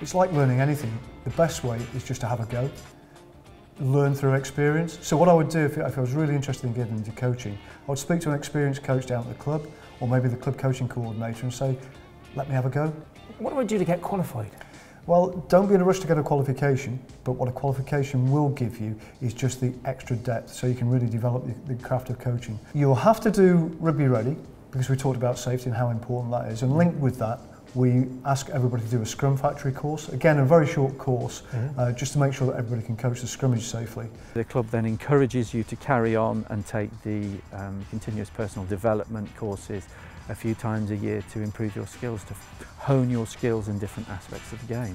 It's like learning anything. The best way is just to have a go. Learn through experience. So what I would do if, if I was really interested in getting into coaching, I would speak to an experienced coach down at the club or maybe the club coaching coordinator and say, let me have a go. What do I do to get qualified? Well, don't be in a rush to get a qualification, but what a qualification will give you is just the extra depth so you can really develop the, the craft of coaching. You'll have to do Rugby Ready because we talked about safety and how important that is. And linked with that, we ask everybody to do a Scrum Factory course. Again, a very short course, mm-hmm. uh, just to make sure that everybody can coach the scrimmage safely. The club then encourages you to carry on and take the um, continuous personal development courses a few times a year to improve your skills, to hone your skills in different aspects of the game.